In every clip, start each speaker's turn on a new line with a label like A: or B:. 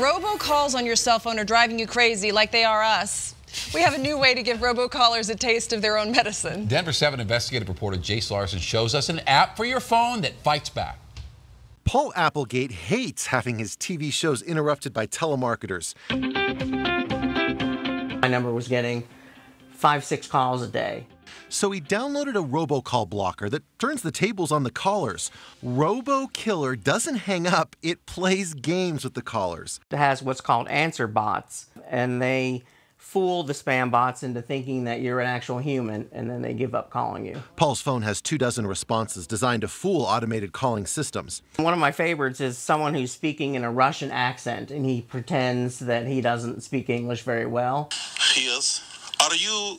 A: Robocalls on your cell phone are driving you crazy like they are us. We have a new way to give robocallers a taste of their own medicine.
B: Denver 7 investigative reporter Jace Larson shows us an app for your phone that fights back.
C: Paul Applegate hates having his TV shows interrupted by telemarketers.
D: My number was getting five, six calls a day.
C: So he downloaded a robocall blocker that turns the tables on the callers. RoboKiller doesn't hang up, it plays games with the callers.
D: It has what's called answer bots, and they fool the spam bots into thinking that you're an actual human, and then they give up calling you.
C: Paul's phone has two dozen responses designed to fool automated calling systems.
D: One of my favorites is someone who's speaking in a Russian accent, and he pretends that he doesn't speak English very well.
E: Yes. Are you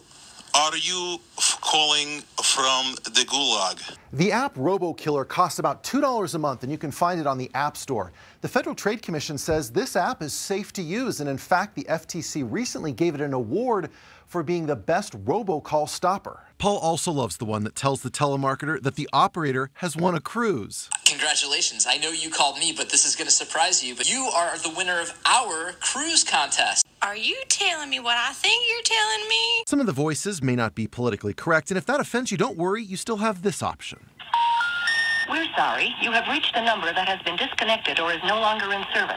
E: are you calling from the Gulag?
C: The app RoboKiller costs about $2 a month, and you can find it on the App Store. The Federal Trade Commission says this app is safe to use, and in fact, the FTC recently gave it an award for being the best robocall stopper. Paul also loves the one that tells the telemarketer that the operator has won a cruise.
F: Congratulations. I know you called me, but this is going to surprise you. But you are the winner of our cruise contest.
G: Are you telling me what I think you're telling me?
C: Some of the voices may not be politically correct, and if that offends you, don't worry, you still have this option.
H: We're sorry. You have reached a number that has been disconnected or is no longer in service.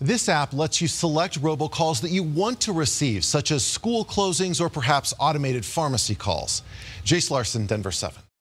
C: This app lets you select robocalls that you want to receive, such as school closings or perhaps automated pharmacy calls. Jace Larson, Denver 7.